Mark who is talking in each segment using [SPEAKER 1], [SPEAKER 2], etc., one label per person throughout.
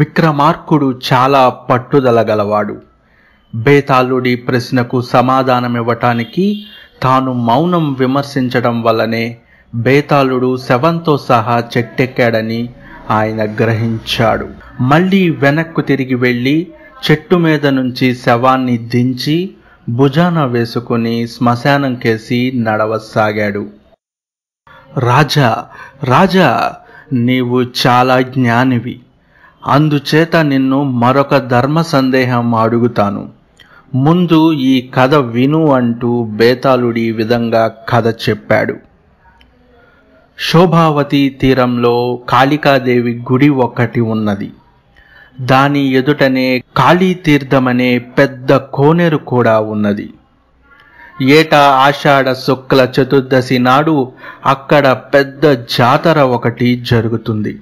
[SPEAKER 1] విక్రమార్కుడు చాలా పట్టుదల గలవాడు బేతాళుడి ప్రశ్నకు సమాధానమివ్వటానికి తాను మౌనం విమర్శించడం వల్లనే బేతాళుడు శవంతో సహా చెట్టెక్కాడని ఆయన గ్రహించాడు మళ్ళీ వెనక్కు తిరిగి వెళ్ళి చెట్టు మీద నుంచి శవాన్ని దించి భుజాన వేసుకుని శ్మశానం కేసి నడవసాగాడు రాజా రాజా నీవు చాలా జ్ఞానివి అందుచేత నిన్ను మరొక ధర్మ సందేహం అడుగుతాను ముందు ఈ కథ విను అంటూ బేతాళుడి విధంగా కథ చెప్పాడు శోభావతి తీరంలో కాళికాదేవి గుడి ఒకటి ఉన్నది దాని ఎదుటనే కాళీతీర్థమనే పెద్ద కోనేరు కూడా ఉన్నది ఏటా ఆషాఢ శుక్ల చతుర్దశి నాడు అక్కడ పెద్ద జాతర ఒకటి జరుగుతుంది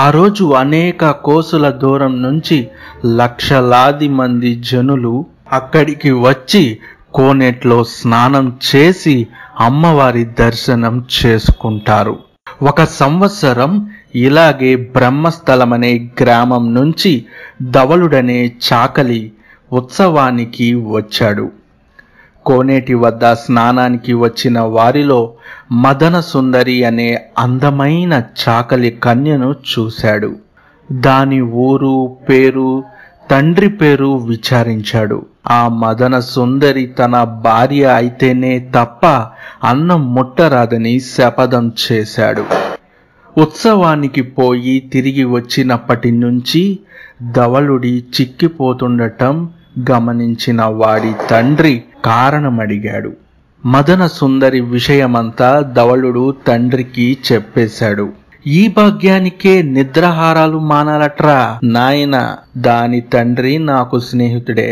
[SPEAKER 1] ఆ రోజు అనేక కోసుల దూరం నుంచి లక్షలాది మంది జనులు అక్కడికి వచ్చి కోనేట్లో స్నానం చేసి అమ్మవారి దర్శనం చేసుకుంటారు ఒక సంవత్సరం ఇలాగే బ్రహ్మస్థలమనే గ్రామం నుంచి ధవలుడనే చాకలి ఉత్సవానికి వచ్చాడు కోనేటి వద్ద స్నానానికి వచ్చిన వారిలో మదన సుందరి అనే అందమైన చాకలి కన్యను చూశాడు దాని ఊరు పేరు తండ్రి పేరు విచారించాడు ఆ మదన సుందరి తన భార్య అయితేనే తప్ప అన్నం ముట్టరాదని శపథం చేశాడు ఉత్సవానికి పోయి తిరిగి వచ్చినప్పటి నుంచి ధవళుడి చిక్కిపోతుండటం గమనించిన వాడి తండ్రి కారణమడిగాడు మదన సుందరి విషయమంతా ధవళుడు తండ్రికి చెప్పేశాడు ఈ భాగ్యానికే నిద్రహారాలు మానాలట్రా నాయన దాని తండ్రి నాకు స్నేహితుడే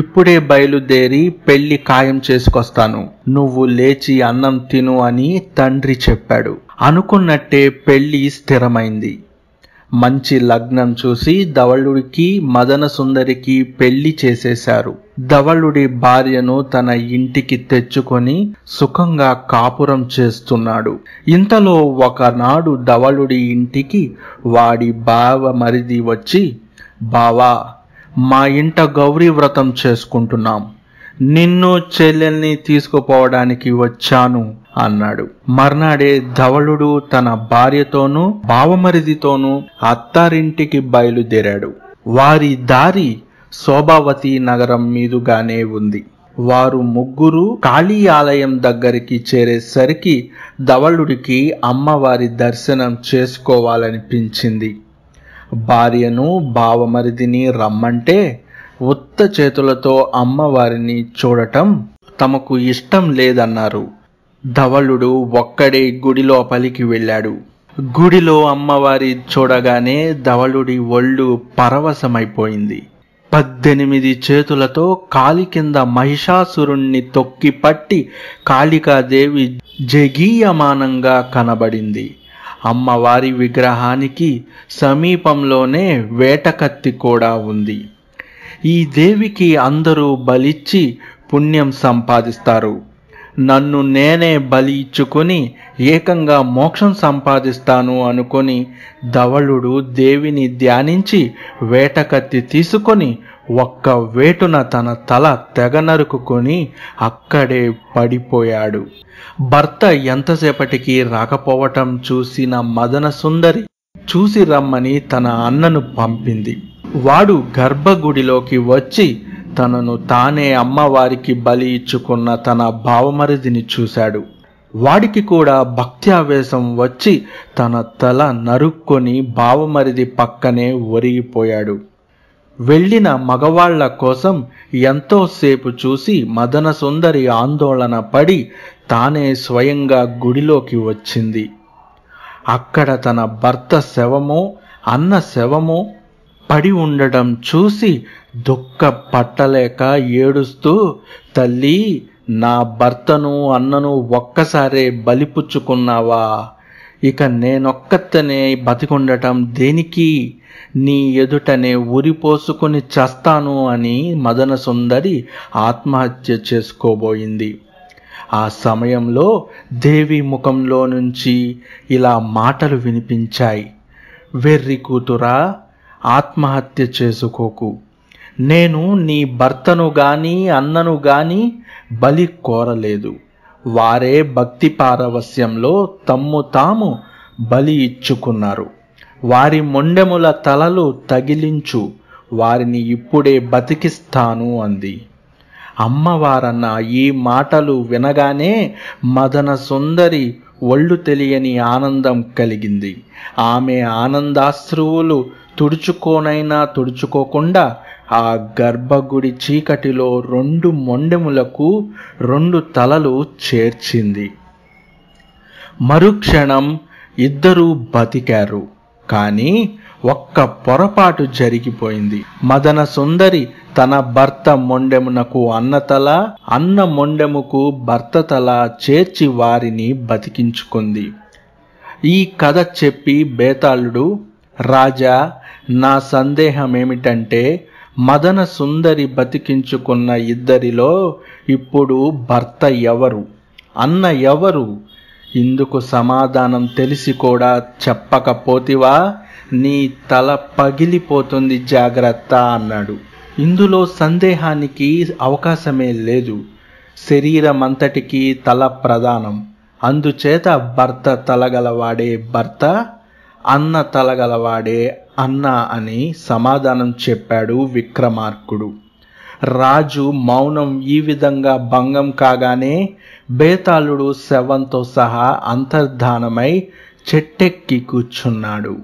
[SPEAKER 1] ఇప్పుడే బయలుదేరి పెళ్లి ఖాయం చేసుకొస్తాను నువ్వు లేచి అన్నం తిను అని తండ్రి చెప్పాడు అనుకున్నట్టే పెళ్లి స్థిరమైంది మంచి లగ్నం చూసి ధవళుడికి మదన సుందరికి పెళ్లి చేసేశారు ధవళుడి భార్యను తన ఇంటికి తెచ్చుకొని సుఖంగా కాపురం చేస్తున్నాడు ఇంతలో ఒకనాడు ధవళుడి ఇంటికి వాడి బావ మరిది వచ్చి బావా మా ఇంట గౌరీ వ్రతం చేసుకుంటున్నాం నిన్ను చెల్లెల్ని తీసుకుపోవడానికి వచ్చాను అన్నాడు మర్నాడే ధవళుడు తన భార్యతోనూ బావమరిదితోనూ అత్తారింటికి బయలుదేరాడు వారి దారి శోభావతి నగరం మీదుగానే ఉంది వారు ముగ్గురు కాళీ ఆలయం దగ్గరికి చేరేసరికి ధవళుడికి అమ్మవారి దర్శనం చేసుకోవాలనిపించింది భార్యను బావమరిదిని రమ్మంటే ఉత్త చేతులతో అమ్మవారిని చూడటం తమకు ఇష్టం లేదన్నారు ధవళుడు ఒక్కడే గుడి లోపలికి వెళ్ళాడు గుడిలో అమ్మవారి చూడగానే ధవళుడి ఒళ్ళు పరవశమైపోయింది పద్దెనిమిది చేతులతో కాలి కింద మహిషాసురుణ్ణి తొక్కి పట్టి కాళికాదేవి జగీయమానంగా కనబడింది అమ్మవారి విగ్రహానికి సమీపంలోనే వేటకత్తి కూడా ఉంది ఈ దేవికి అందరూ బలిచ్చి పుణ్యం సంపాదిస్తారు నన్ను నేనే బలి ఇచ్చుకొని ఏకంగా మోక్షం సంపాదిస్తాను అనుకొని ధవళుడు దేవిని ధ్యానించి వేటకత్తి తీసుకొని ఒక్క వేటున తన తల తెగ నరుకుకొని అక్కడే పడిపోయాడు భర్త ఎంతసేపటికి రాకపోవటం చూసిన మదన సుందరి చూసి రమ్మని తన అన్నను పంపింది వాడు గర్భగుడిలోకి వచ్చి తనను తానే అమ్మవారికి బలి ఇచ్చుకున్న తన భావమరిదిని చూశాడు వాడికి కూడా భక్త్యావేశం వచ్చి తన తల నరుక్కొని భావమరిది పక్కనే ఒరిగిపోయాడు వెళ్ళిన మగవాళ్ల కోసం ఎంతోసేపు చూసి మదన సుందరి ఆందోళన పడి తానే స్వయంగా గుడిలోకి వచ్చింది అక్కడ తన భర్త శవమో అన్న శవమో పడి ఉండడం చూసి దుఃఖ పట్టలేక ఏడుస్తూ తల్లి నా భర్తను అన్నను ఒక్కసారే బలిపుచ్చుకున్నావా ఇక నేనొక్కతనే బతికుండటం దేనికి నీ ఎదుటనే ఉరిపోసుకొని చస్తాను అని మదన సుందరి ఆత్మహత్య చేసుకోబోయింది ఆ సమయంలో దేవి ముఖంలో నుంచి ఇలా మాటలు వినిపించాయి వెర్రి కూతురా ఆత్మహత్య చేసుకోకు నేను నీ భర్తను గాని అన్నను గాని బలి కోరలేదు వారే భక్తి పారవస్యంలో తమ్ము తాము బలి ఇచ్చుకున్నారు వారి మొండెముల తలలు తగిలించు వారిని ఇప్పుడే బతికిస్తాను అంది అమ్మవారన్న ఈ మాటలు వినగానే మదన సుందరి ఒళ్ళు తెలియని ఆనందం కలిగింది ఆమె ఆనందాశ్రువులు తుడుచుకోనైనా తుడుచుకోకుండా ఆ గర్భగుడి చీకటిలో రెండు మొండెములకు రెండు తలలు చేర్చింది మరుక్షణం ఇద్దరూ బతికారు కానీ ఒక్క పొరపాటు జరిగిపోయింది మదన సుందరి తన భర్త మొండెమునకు అన్నతల అన్న మొండెముకు భర్త తల చేర్చి వారిని బతికించుకుంది ఈ కథ చెప్పి బేతాళుడు రాజా నా సందేహం ఏమిటంటే మదన సుందరి బతికించుకున్న ఇద్దరిలో ఇప్పుడు భర్త ఎవరు అన్న ఎవరు ఇందుకు సమాధానం తెలిసి కూడా చెప్పకపోతివా నీ తల పగిలిపోతుంది జాగ్రత్త అన్నాడు ఇందులో సందేహానికి అవకాశమే లేదు శరీరం అంతటికీ తల ప్రధానం అందుచేత భర్త తలగలవాడే భర్త అన్న తలగలవాడే అన్న అని సమాధానం చెప్పాడు విక్రమార్కుడు రాజు మౌనం ఈ విధంగా భంగం కాగానే బేతాళుడు శవంతో సహా అంతర్ధానమై చెట్టెక్కి కూర్చున్నాడు